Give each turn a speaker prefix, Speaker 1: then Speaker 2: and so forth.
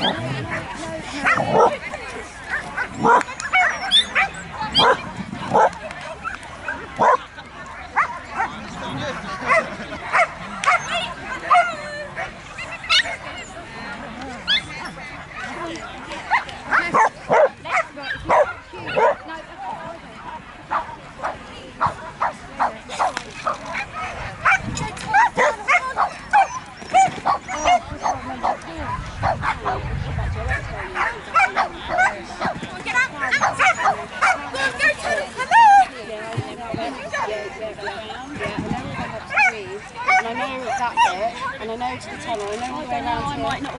Speaker 1: What? I know that bit, and I know to the tunnel, I know the way around here.